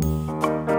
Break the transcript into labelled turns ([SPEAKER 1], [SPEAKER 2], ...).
[SPEAKER 1] Música